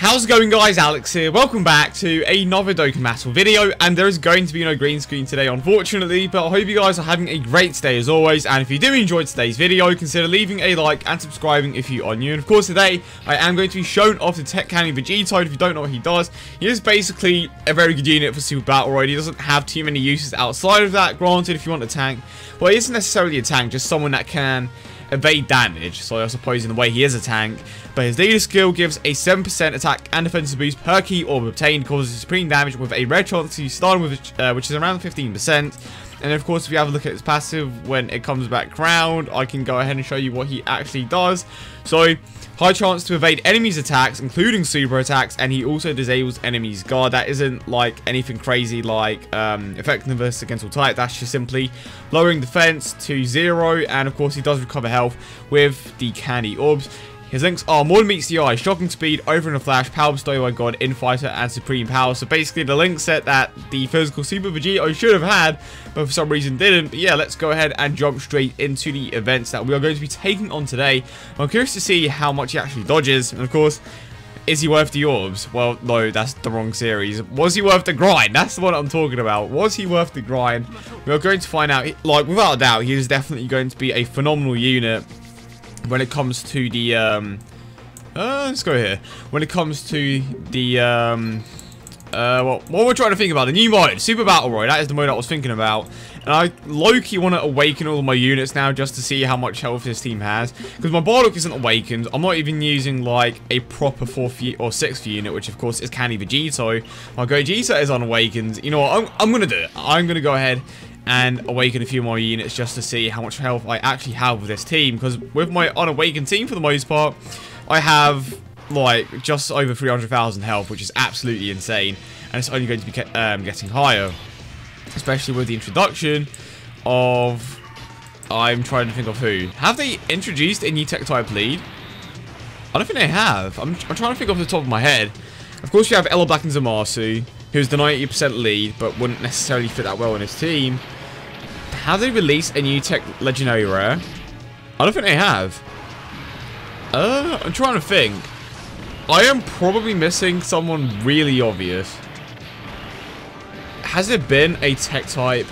How's it going guys, Alex here, welcome back to another Battle video, and there is going to be no green screen today unfortunately, but I hope you guys are having a great day as always, and if you do enjoy today's video, consider leaving a like and subscribing if you are new, and of course today, I am going to be showing off the Tech Candy Vegito, if you don't know what he does, he is basically a very good unit for Super Battle Royale, he doesn't have too many uses outside of that, granted if you want a tank, but he isn't necessarily a tank, just someone that can evade damage, so I suppose in the way he is a tank, but his leader skill gives a 7% attack and defensive boost per Ki orb obtained, causes supreme damage with a red chance to start with, uh, which is around 15%. And of course, if you have a look at his passive, when it comes back round, I can go ahead and show you what he actually does. So, high chance to evade enemies' attacks, including super attacks, and he also disables enemies' guard. That isn't like anything crazy like um, effectiveness against all type. That's just simply lowering defense to zero, and of course, he does recover health with the candy orbs. His links are oh, more than meets the eye, shocking speed, over in a flash, power bestow by god, infighter, and supreme power. So basically the link set that the physical Super Vegito should have had, but for some reason didn't. But yeah, let's go ahead and jump straight into the events that we are going to be taking on today. I'm curious to see how much he actually dodges, and of course, is he worth the orbs? Well, no, that's the wrong series. Was he worth the grind? That's the one I'm talking about. Was he worth the grind? We are going to find out. Like, without a doubt, he is definitely going to be a phenomenal unit when it comes to the um uh, let's go here. When it comes to the um uh what, what we're trying to think about the new mode super battle royale that is the mode i was thinking about. And i low-key want to awaken all of my units now just to see how much health this team has. Because my bardock isn't awakened i'm not even using like a proper fourth or sixth unit which of course is candy vegito my gogeta is unawakened you know what i'm, I'm gonna do it. I'm gonna go ahead and awaken a few more units just to see how much health I actually have with this team. Because with my unawakened team, for the most part, I have like just over 300,000 health, which is absolutely insane. And it's only going to be um, getting higher. Especially with the introduction of... I'm trying to think of who. Have they introduced a new tech type lead? I don't think they have. I'm, I'm trying to think off the top of my head. Of course, you have LR Black and Zamasu, who's the 90% lead, but wouldn't necessarily fit that well in his team. Have they released a new tech legendary rare? I don't think they have. Uh, I'm trying to think. I am probably missing someone really obvious. Has there been a tech type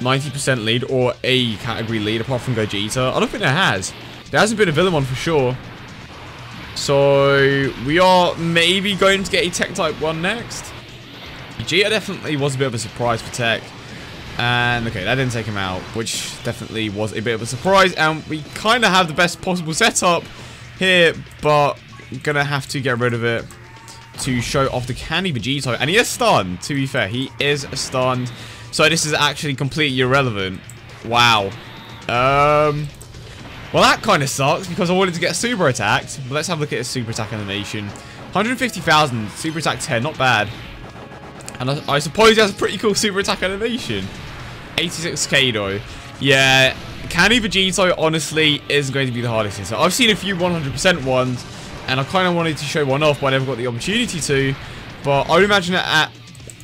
90% lead or a category lead apart from Gogeta? I don't think there has. There hasn't been a villain one for sure. So, we are maybe going to get a tech type 1 next. Vegeta definitely was a bit of a surprise for tech. And, okay, that didn't take him out, which definitely was a bit of a surprise. And we kind of have the best possible setup here, but gonna have to get rid of it to show off the Candy Vegito. And he is stunned, to be fair. He is stunned. So this is actually completely irrelevant. Wow. Um... Well, that kind of sucks because I wanted to get super attacked. But let's have a look at his super attack animation. 150,000, super attack 10, not bad. And I, I, suppose he has a pretty cool super attack animation. 86k though. Yeah, Candy Vegito honestly is going to be the hardest So I've seen a few 100% ones, and I kind of wanted to show one off, but I never got the opportunity to. But I would imagine that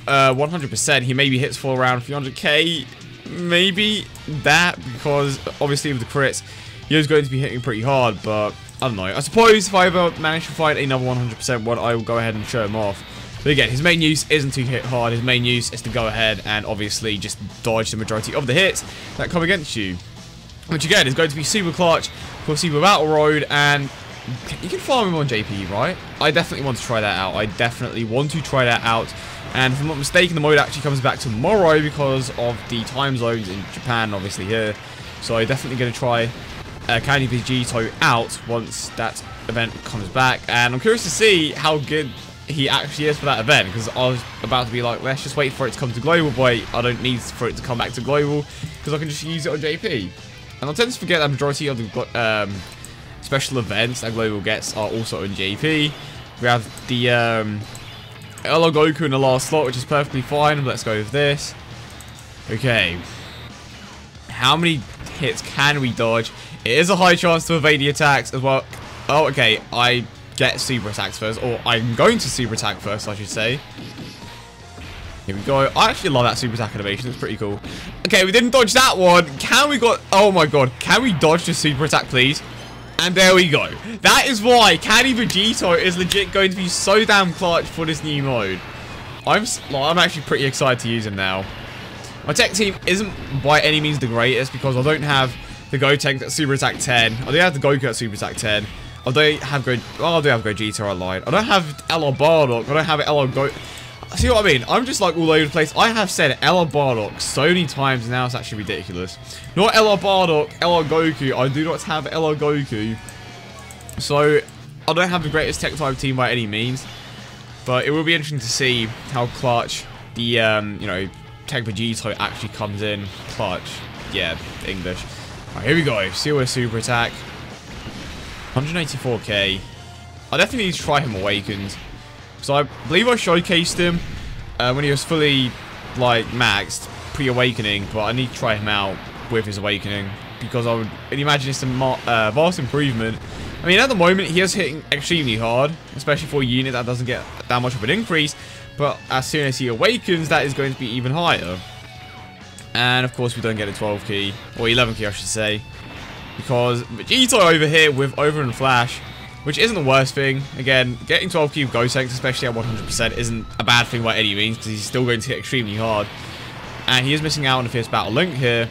at 100%, uh, he maybe hits for around 300k. Maybe that, because obviously with the crits, he is going to be hitting pretty hard, but I don't know. I suppose if I ever manage to find another 100% one, I will go ahead and show him off. But again, his main use isn't to hit hard. His main use is to go ahead and obviously just dodge the majority of the hits that come against you. Which again is going to be super clutch for Super Battle Road and you can farm him on JP, right? I definitely want to try that out. I definitely want to try that out. And if I'm not mistaken, the mode actually comes back tomorrow because of the time zones in Japan, obviously here. So I'm definitely going to try uh, Candy Vegito out once that event comes back. And I'm curious to see how good he actually is for that event because I was about to be like, let's just wait for it to come to global, but I don't need for it to come back to global because I can just use it on JP. And I tend to forget that majority of the um, special events that global gets are also on JP. We have the um, Goku in the last slot, which is perfectly fine. Let's go with this. Okay. How many hits can we dodge? It is a high chance to evade the attacks as well. Oh, okay. I get super attacks first, or I'm going to super attack first, I should say. Here we go. I actually love that super attack animation. It's pretty cool. Okay, we didn't dodge that one. Can we got... Oh my god. Can we dodge the super attack, please? And there we go. That is why Candy Vegito is legit going to be so damn clutch for this new mode. I'm I'm actually pretty excited to use him now. My tech team isn't by any means the greatest because I don't have the Gotenks at Super Attack 10. I do have the Goku at Super Attack 10. I don't have Go. Well, I do have Gogeta. I lied. I don't have LR Bardock. I don't have LR Go. See what I mean? I'm just like all over the place. I have said LR Bardock so many times now, it's actually ridiculous. Not LR Bardock, LR Goku. I do not have LR Goku. So, I don't have the greatest tech type team by any means. But it will be interesting to see how clutch the, um, you know, Tech Vegito actually comes in. Clutch. Yeah, English. Right, here we go. COS Super Attack. 184k. I definitely need to try him Awakened. So I believe I showcased him uh, when he was fully, like, maxed, pre-awakening, but I need to try him out with his awakening, because I would imagine it's a uh, vast improvement. I mean, at the moment, he is hitting extremely hard, especially for a unit that doesn't get that much of an increase, but as soon as he awakens, that is going to be even higher. And, of course, we don't get a 12 Ki, or 11 Ki, I should say, because Vegito over here with Over and Flash which isn't the worst thing. Again, getting 12 cube Gotenks, especially at 100%, isn't a bad thing by any means, because he's still going to hit extremely hard. And he is missing out on the Fierce Battle Link here.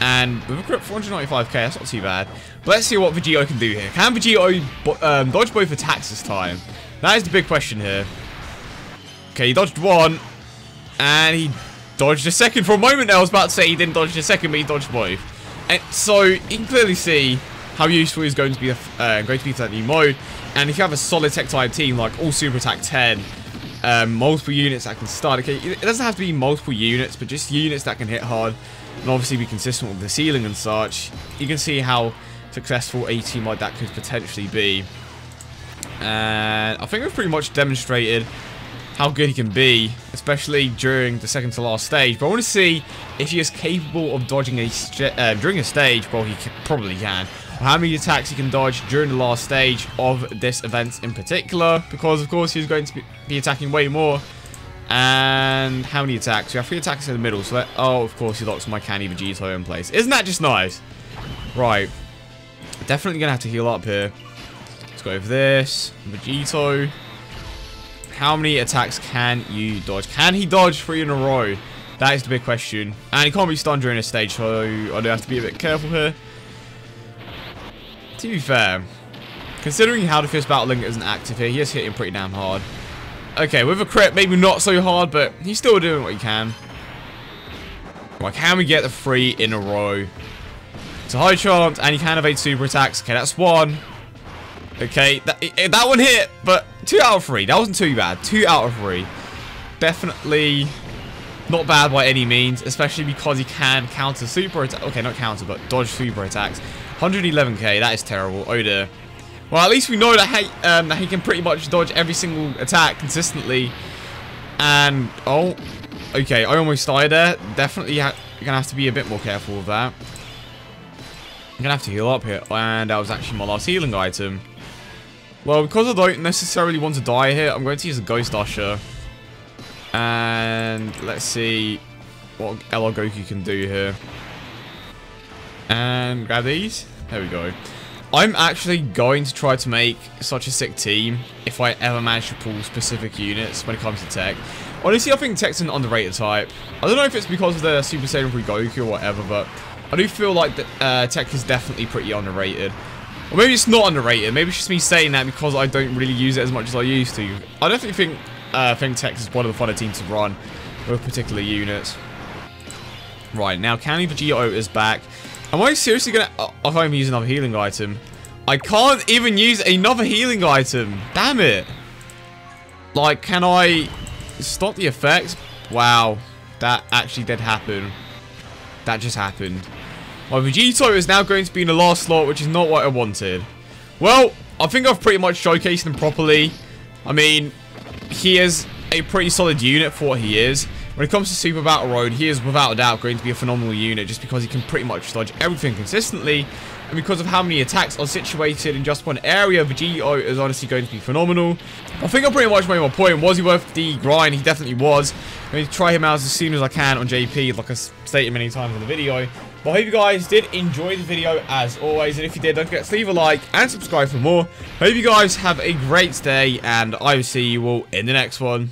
And with a crit 495k, that's not too bad. But let's see what Vegito can do here. Can Vegito um, dodge both attacks this time? That is the big question here. Okay, he dodged one. And he dodged a second for a moment. I was about to say he didn't dodge a second, but he dodged both. And so, you can clearly see how useful is going to be uh, going to be that new mode. And if you have a solid tech type team like all Super Attack 10, um, multiple units that can start. Okay, it doesn't have to be multiple units, but just units that can hit hard and obviously be consistent with the ceiling and such. You can see how successful a team like that could potentially be. And I think we've pretty much demonstrated how good he can be, especially during the second to last stage. But I want to see if he is capable of dodging a uh, during a stage. Well, he probably can how many attacks he can dodge during the last stage of this event in particular, because of course he's going to be attacking way more. And how many attacks? We have three attacks in the middle, so that, oh, of course he locks my Candy Vegito in place. Isn't that just nice? Right. Definitely going to have to heal up here. Let's go over this. Vegito. How many attacks can you dodge? Can he dodge three in a row? That is the big question. And he can't be stunned during a stage, so I do have to be a bit careful here. To be fair, considering how the Fierce Battle Link isn't active here, he is hitting pretty damn hard. Okay, with a crit, maybe not so hard, but he's still doing what he can. Right, can we get the three in a row? It's a high chance, and he can evade super attacks. Okay, that's one. Okay, that, that one hit, but two out of three. That wasn't too bad. Two out of three. Definitely not bad by any means, especially because he can counter super attack. Okay, not counter, but dodge super attacks. 111k, that is terrible. Oh dear. Well, at least we know that he, um, that he can pretty much dodge every single attack consistently. And, oh, okay, I almost died there. Definitely going to have to be a bit more careful with that. I'm to have to heal up here. And that was actually my last healing item. Well, because I don't necessarily want to die here, I'm going to use a Ghost Usher. And let's see what LR Goku can do here. And grab these. There we go. I'm actually going to try to make such a sick team if I ever manage to pull specific units when it comes to tech. Honestly, I think tech's an underrated type. I don't know if it's because of the Super Saiyan 3 Goku or whatever, but I do feel like the, uh, tech is definitely pretty underrated. Or maybe it's not underrated. Maybe it's just me saying that because I don't really use it as much as I used to. I definitely think uh, is one of the funner teams to run with particular units. Right, now Candy Vegito is back. Am I seriously gonna... Oh, if I'm using another healing item. I can't even use another healing item. Damn it. Like, can I stop the effects? Wow. That actually did happen. That just happened. My Vegito is now going to be in the last slot, which is not what I wanted. Well, I think I've pretty much showcased him properly. I mean, he is a pretty solid unit for what he is. When it comes to Super Battle Road, he is without a doubt going to be a phenomenal unit just because he can pretty much dodge everything consistently. And because of how many attacks are situated in just one area, Vegito is honestly going to be phenomenal. I think I pretty much made my point. Was he worth the grind? He definitely was. I'm going to try him out as soon as I can on JP, like I stated many times in the video. But I hope you guys did enjoy the video as always. And if you did, don't forget to leave a like and subscribe for more. Hope you guys have a great day. And I will see you all in the next one.